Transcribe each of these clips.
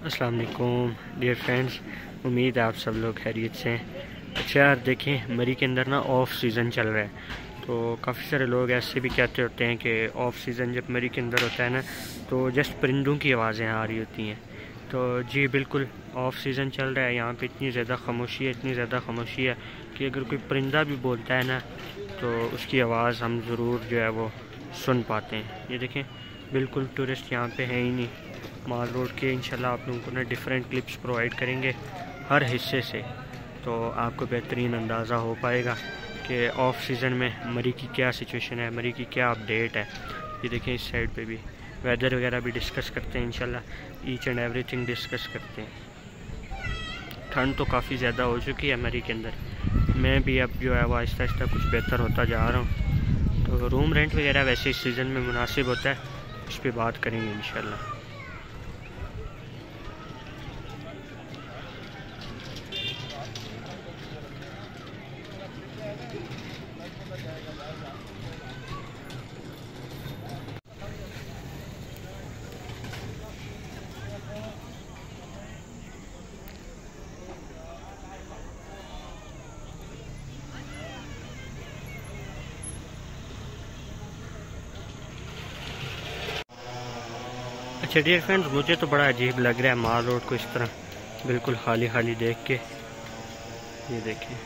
अस्सलाम वालेकुम dear friends उम्मीद है आप सब लोग खैरियत से अच्छा यार, देखें, मरी के अंदर ना ऑफ़ सीज़न चल रहा है। तो काफ़ी सारे लोग ऐसे भी कहते होते हैं कि ऑफ़ सीज़न जब मरी के अंदर होता है ना तो जस्ट परिंदों की आवाज़ें आ रही होती हैं। तो जी, बिल्कुल ऑफ़ सीज़न चल रहा है। यहाँ पे इतनी ज़्यादा खामोशी है, इतनी ज़्यादा खामोशी है कि अगर कोई परिंदा भी बोलता है ना तो उसकी आवाज़ हम ज़रूर जो है वो सुन पाते हैं। ये देखें, बिल्कुल टूरिस्ट यहाँ पे हैं ही नहीं। माल रोड के, इंशाल्लाह आप लोगों को ना डिफरेंट क्लिप्स प्रोवाइड करेंगे हर हिस्से से। तो आपको बेहतरीन अंदाज़ा हो पाएगा कि ऑफ़ सीज़न में मरी की क्या सिचुएशन है, मरी की क्या अपडेट है। ये देखें इस साइड पे भी। वेदर वगैरह भी डिस्कस करते हैं, इंशाल्लाह ईच एंड एवरीथिंग डिस्कस करते हैं। ठंड तो काफ़ी ज़्यादा हो चुकी है मरी के अंदर। मैं भी अब जो है वो आहिस्ता आहिस्ता कुछ बेहतर होता जा रहा हूँ। तो रूम रेंट वगैरह वैसे इस सीज़न में मुनासिब होता है, उस पर बात करेंगे, इंशाल्लाह। अच्छा डियर फ्रेंड्स मुझे तो बड़ा अजीब लग रहा है माल रोड को इस तरह, बिल्कुल खाली खाली देख के। ये देखिए,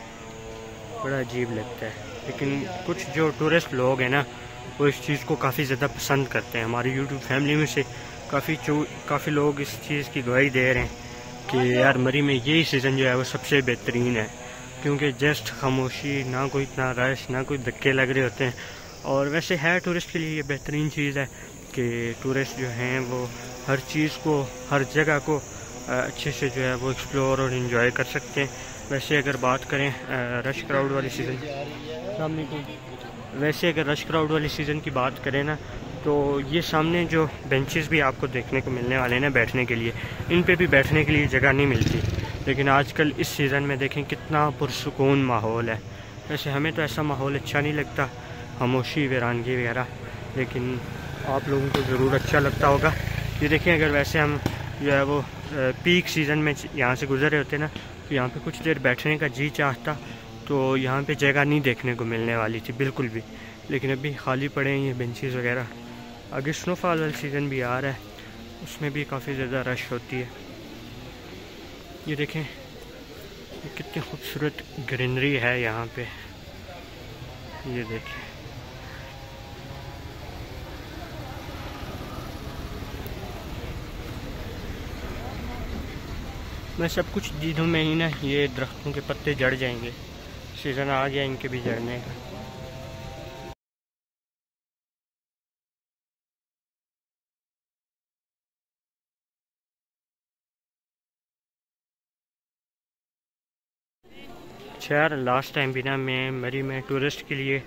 बड़ा अजीब लगता है। लेकिन कुछ जो टूरिस्ट लोग हैं ना, वो इस चीज़ को काफ़ी ज़्यादा पसंद करते हैं। हमारी यूट्यूब फैमिली में से काफ़ी काफ़ी लोग इस चीज़ की गवाही दे रहे हैं कि यार, मरी में यही सीज़न जो है वो सबसे बेहतरीन है। क्योंकि जस्ट खामोशी, ना कोई इतना रश ना कोई धक्के लग रहे होते हैं। और वैसे है टूरिस्ट के लिए ये बेहतरीन चीज़ है कि टूरिस्ट जो हैं वो हर चीज़ को हर जगह को अच्छे से जो है वो एक्सप्लोर और इन्जॉय कर सकते हैं। वैसे अगर बात करें रश क्राउड वाली सीज़न वैसे अगर रश क्राउड वाली सीज़न की बात करें ना तो ये सामने जो बेंचेस भी आपको देखने को मिलने वाले हैं ना बैठने के लिए इन पे भी बैठने के लिए जगह नहीं मिलती। लेकिन आजकल इस सीज़न में देखें कितना पुरसकून माहौल है। वैसे हमें तो ऐसा माहौल अच्छा नहीं लगता खामोशी वीरानगी वगैरह लेकिन आप लोगों को ज़रूर अच्छा लगता होगा। ये देखें अगर वैसे हम जो है वो पीक सीज़न में यहाँ से गुजर रहे होते ना तो यहाँ पे कुछ देर बैठने का जी चाहता तो यहाँ पे जगह नहीं देखने को मिलने वाली थी, बिल्कुल भी। लेकिन अभी खाली पड़े हैं ये बेंचेस वगैरह। आगे स्नोफॉल वाला सीज़न भी आ रहा है, उसमें भी काफ़ी ज़्यादा रश होती है। ये देखें कितनी खूबसूरत ग्रीनरी है यहाँ पे। ये देखें। मैं सब कुछ दिनों में ही ना, ये दरख्तों के पत्ते जड़ जाएँगे। सीज़न आ गया, इनके भी जड़ने का यार लास्ट टाइम भी ना मैं मरी, में टूरिस्ट के लिए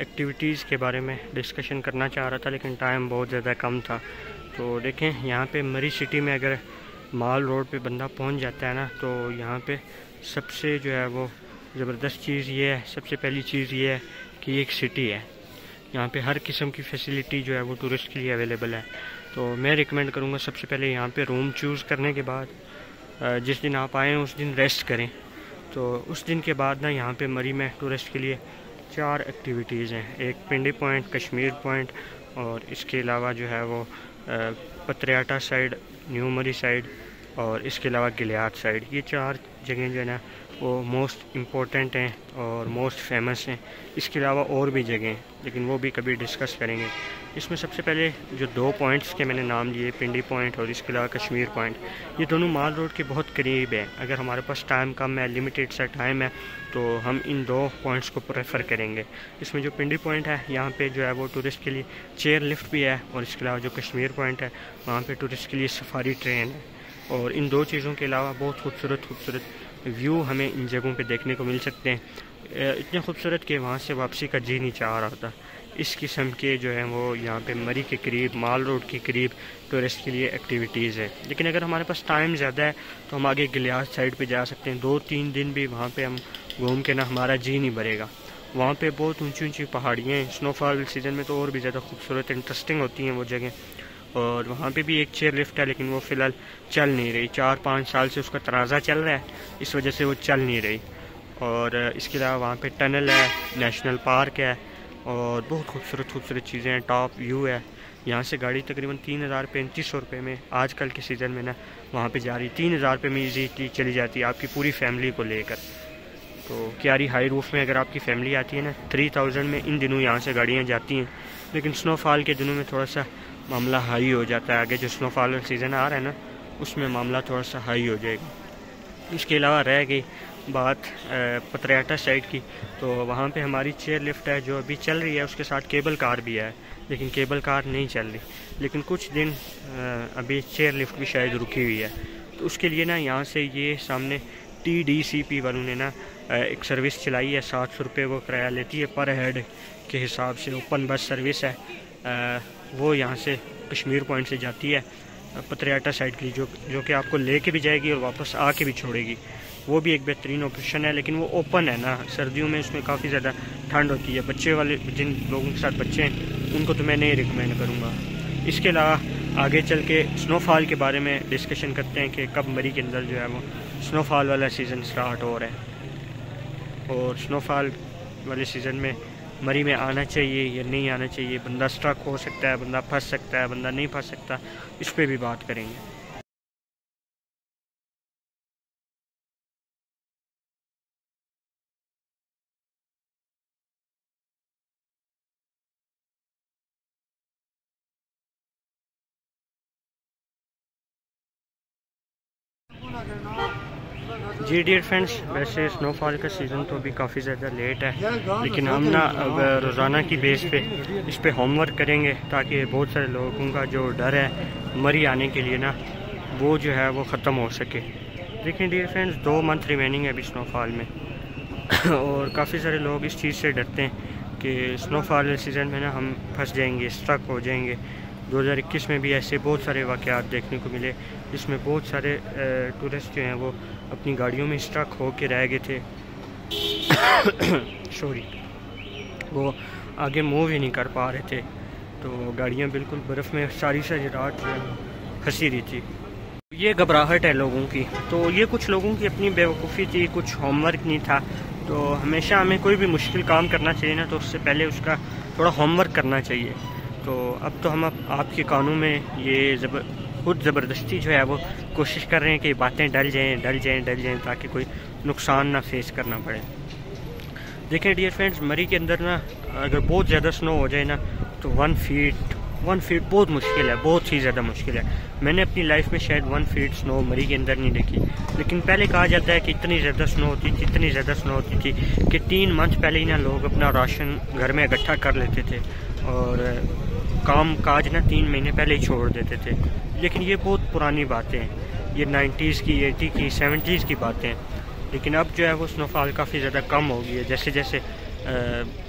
एक्टिविटीज़ के बारे में डिस्कशन करना चाह रहा था, लेकिन टाइम बहुत ज़्यादा कम था। तो देखें, यहाँ पे मरी सिटी में अगर माल रोड पे बंदा पहुँच जाता है ना तो यहाँ पे सबसे जो है वो ज़बरदस्त चीज़ ये है, सबसे पहली चीज़ ये है कि एक सिटी है। यहाँ पे हर किस्म की फैसिलिटी जो है वो टूरिस्ट के लिए अवेलेबल है। तो मैं रिकमेंड करूँगा सबसे पहले यहाँ पे रूम चूज़ करने के बाद जिस दिन आप आएँ उस दिन रेस्ट करें। तो उस दिन के बाद ना यहाँ पे मरी में टूरिस्ट के लिए चार एक्टिविटीज़ हैं। एक पिंडी पॉइंट, कश्मीर पॉइंट और इसके अलावा जो है वो पत्रियाटा साइड न्यू मरी साइड और इसके अलावा गिलियात साइड ये चार जगह जो है ना वो मोस्ट इम्पोर्टेंट हैं और मोस्ट फ़ेमस हैं। इसके अलावा और भी जगह हैं, लेकिन वो भी कभी डिस्कस करेंगे। इसमें सबसे पहले जो दो पॉइंट्स के मैंने नाम लिए पिंडी पॉइंट और इसके अलावा कश्मीर पॉइंट ये दोनों माल रोड के बहुत करीब हैं। अगर हमारे पास टाइम कम है लिमिटेड सा टाइम है तो हम इन दो पॉइंट्स को प्रेफर करेंगे। इसमें जो पिंडी पॉइंट है, यहाँ पे जो है वो टूरिस्ट के लिए चेयर लिफ्ट भी है और इसके अलावा जो कश्मीर पॉइंट है, वहाँ पर टूरिस्ट के लिए सफारी ट्रेन है। और इन दो चीज़ों के अलावा बहुत खूबसूरत खूबसूरत व्यू हमें इन जगहों पे देखने को मिल सकते हैं। इतने खूबसूरत कि वहाँ से वापसी का जी नहीं चाह रहा था। इस किस्म के जो है वो यहाँ पे मरी के करीब, माल रोड के करीब टूरिस्ट के लिए एक्टिविटीज़ है। लेकिन अगर हमारे पास टाइम ज़्यादा है तो हम आगे गिलियास साइड पे जा सकते हैं। दो तीन दिन भी वहाँ पे हम घूम के ना हमारा जी नहीं भरेगा। वहाँ पे बहुत ऊँची ऊँची पहाड़ियाँ हैं। स्नोफॉल सीज़न में तो और भी ज़्यादा खूबसूरत इंटरेस्टिंग होती हैं वो जगह। और वहाँ पे भी एक चेयर लिफ्ट है, लेकिन वो फ़िलहाल चल नहीं रही। चार पाँच साल से उसका तनाज़ा चल रहा है, इस वजह से वो चल नहीं रही। और इसके अलावा वहाँ पे टनल है, नेशनल पार्क है, और बहुत खूबसूरत खूबसूरत चीज़ें हैं। टॉप व्यू है। यहाँ से गाड़ी तकरीबन तीन हज़ार पैंतीस सौ रुपये में आजकल के सीज़न में ना, वहाँ पे जा रही। तीन हज़ार रुपये में ईजी चली जाती है आपकी पूरी फैमिली को लेकर। तो क्यारी हाई रूफ में अगर आपकी फैमिली आती है ना थ्री थाउज़ेंड में इन दिनों यहाँ से गाड़ियाँ जाती हैं। लेकिन स्नोफॉल के दिनों में थोड़ा सा मामला हाई हो जाता है आगे जो स्नोफॉल सीज़न आ रहा है ना, उसमें मामला थोड़ा सा हाई हो जाएगा। इसके अलावा रह गई बात पतरियाटा साइड की तो वहाँ पे हमारी चेयर लिफ्ट है जो अभी चल रही है, उसके साथ केबल कार भी है, लेकिन केबल कार नहीं चल रही। लेकिन कुछ दिन अभी चेयर लिफ्ट भी शायद रुकी हुई है। तो उसके लिए ना यहाँ से ये सामने टी डी सी पी वालों ने ना एक सर्विस चलाई है, सात सौ रुपये वो किराया लेती है पर हेड के हिसाब से ओपन बस सर्विस है। वो यहाँ से कश्मीर पॉइंट से जाती है, पतरियाटा साइड की जो जो कि आपको ले लेके भी जाएगी और वापस आके भी छोड़ेगी। वो भी एक बेहतरीन ऑप्शन है, लेकिन वो ओपन है ना। सर्दियों में उसमें काफ़ी ज़्यादा ठंड होती है। बच्चे वाले, जिन लोगों के साथ बच्चे हैं, उनको तो मैं नहीं रिकमेंड करूँगा। इसके अलावा आगे चल के स्नोफॉल के बारे में डिस्कशन करते हैं कि कब मरी के अंदर जो है वो स्नोफॉल वाला सीज़न स्टार्ट हो रहा है। और स्नोफॉल वाले सीज़न में मरी में आना चाहिए या नहीं आना चाहिए, बंदा स्ट्रक हो सकता है, बंदा फंस सकता है, बंदा नहीं फंस सकता, इस पर भी बात करेंगे। जी डियर फ्रेंड्स वैसे स्नोफॉल का सीज़न तो अभी काफ़ी ज़्यादा लेट है, लेकिन हम ना अब रोज़ाना की बेस पे इस पर होमवर्क करेंगे ताकि बहुत सारे लोगों का जो डर है, मरी आने के लिए ना, वो जो है वो ख़त्म हो सके। देखिए डियर फ्रेंड्स दो मंथ रिमेनिंग है अभी स्नोफॉल में। और काफ़ी सारे लोग इस चीज़ से डरते हैं कि स्नोफॉल सीज़न में ना हम फंस जाएँगे स्ट्रक हो जाएँगे। 2021 में भी ऐसे बहुत सारे वाक़ात देखने को मिले, जिसमें बहुत सारे टूरिस्ट जो हैं वो अपनी गाड़ियों में स्ट्रक हो के रह गए थे। सॉरी वो आगे मूव ही नहीं कर पा रहे थे। तो गाड़ियाँ बिल्कुल बर्फ़ में सारी रात फंसी रही थी। ये घबराहट है लोगों की। तो ये कुछ लोगों की अपनी बेवकूफ़ी थी, कुछ होमवर्क नहीं था। तो हमेशा हमें कोई भी मुश्किल काम करना चाहिए ना तो उससे पहले उसका थोड़ा होमवर्क करना चाहिए। तो अब तो हम आपके कानून में ये जबर खुद ज़बरदस्ती जो है वो कोशिश कर रहे हैं कि बातें डल जाएँ डल जाएँ डल जाएँ, ताकि कोई नुकसान ना फेस करना पड़े। देखें डियर फ्रेंड्स मरी के अंदर ना अगर बहुत ज़्यादा स्नो हो जाए ना तो वन फीट वन फीट बहुत मुश्किल है, बहुत ही ज़्यादा मुश्किल है। मैंने अपनी लाइफ में शायद वन फीट स्नो मरी के अंदर नहीं देखी। लेकिन पहले कहा जाता है कि इतनी ज़्यादा स्नो होती थी इतनी ज़्यादा स्नो होती थी कि तीन मंथ पहले ही ना लोग अपना राशन घर में इकट्ठा कर लेते थे। और काम काज ना तीन महीने पहले ही छोड़ देते थे। लेकिन ये बहुत पुरानी बातें हैं। ये नाइन्टीज़ की, एटी की, सेवेंटीज़ की बातें। हैं लेकिन अब जो है वो स्नोफॉल काफ़ी ज़्यादा कम हो गई है। जैसे जैसे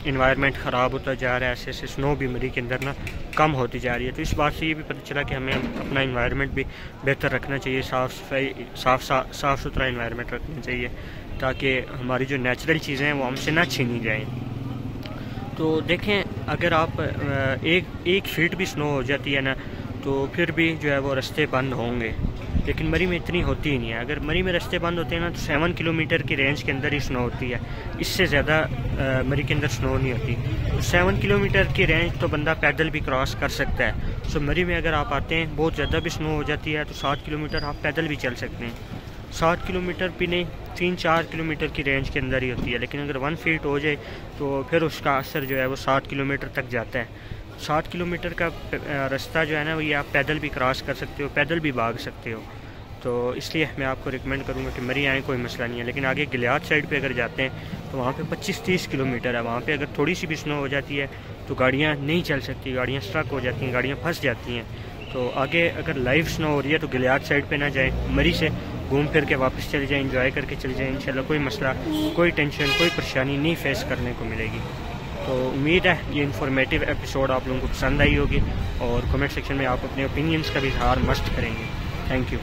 इन्वायरमेंट ख़राब होता जा रहा है, ऐसे ऐसे स्नो भी मरी के अंदर ना कम होती जा रही है। तो इस बात से ये भी पता चला कि हमें अपना इन्वायरमेंट भी बेहतर रखना चाहिए, साफ़ सफ़ाई, साफ़ साफ़ सुथरा इन्वायरमेंट रखना चाहिए, ताकि हमारी जो नेचुरल चीज़ें हैं वो हमसे ना छीनी जाएँ। तो देखें, अगर आप एक एक फीट भी स्नो हो जाती है ना तो फिर भी जो है वो रास्ते बंद होंगे। लेकिन मरी में इतनी होती ही नहीं है। अगर मरी में रास्ते बंद होते हैं ना तो सेवन किलोमीटर की रेंज के अंदर ही स्नो होती है। इससे ज़्यादा मरी के अंदर स्नो नहीं होती। तो सेवन किलोमीटर की रेंज तो बंदा पैदल भी क्रॉस कर सकता है। सो मरी में अगर आप आते हैं, बहुत ज़्यादा भी स्नो हो जाती है तो सात किलोमीटर आप पैदल भी चल सकते हैं। सात किलोमीटर भी नहीं तीन चार किलोमीटर की रेंज के अंदर ही होती है, लेकिन अगर वन फीट हो जाए तो फिर उसका असर जो है वो सात किलोमीटर तक जाता है। सात किलोमीटर का रास्ता जो है ना ये आप पैदल भी क्रॉस कर सकते हो, पैदल भी भाग सकते हो। तो इसलिए मैं आपको रिकमेंड करूँगा कि मरी आएँ, कोई मसला नहीं है, लेकिन आगे गिलियात साइड पे अगर जाते हैं तो वहाँ पे 25-30 किलोमीटर है। वहाँ पे अगर थोड़ी सी भी स्नो हो जाती है तो गाड़ियाँ नहीं चल सकती, गाड़ियाँ स्ट्रक हो जाती हैं, गाड़ियाँ फंस जाती हैं। तो आगे अगर लाइव स्नो हो रही है तो गिलियात साइड पे ना जाए, मरी से। घूम फिर के वापस चले जाएँ इंजॉय करके चले जाएँ, इंशाल्लाह कोई मसला, कोई टेंशन कोई परेशानी नहीं फेस करने को मिलेगी। तो उम्मीद है ये इन्फॉर्मेटिव एपिसोड आप लोगों को पसंद आई होगी और कमेंट सेक्शन में आप अपने ओपिनियंस का भी इजहार मस्त करेंगे। Thank you